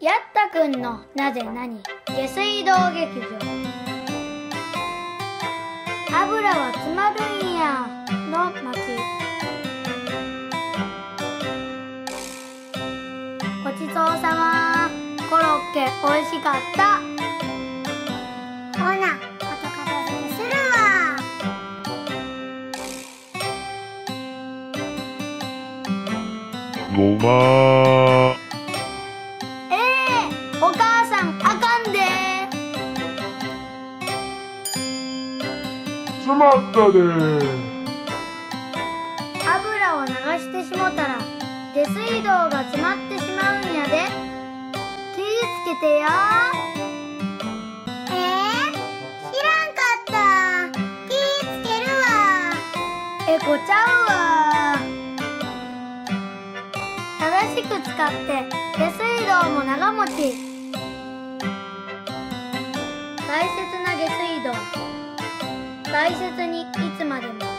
やったくんのなぜ何下水道劇場。油は詰まるんやの巻。ごちそうさま。コロッケおいしかった。ごま。ええお母さんあかんで。詰まったで油を流してしもたら下水道が詰まってしまうんやで。気ぃつけてよ。えー、知らんかった。気ぃつけるわ。えこちゃうわ正しく使って下水道も長持ち。大切な下水道。大切にいつまでも。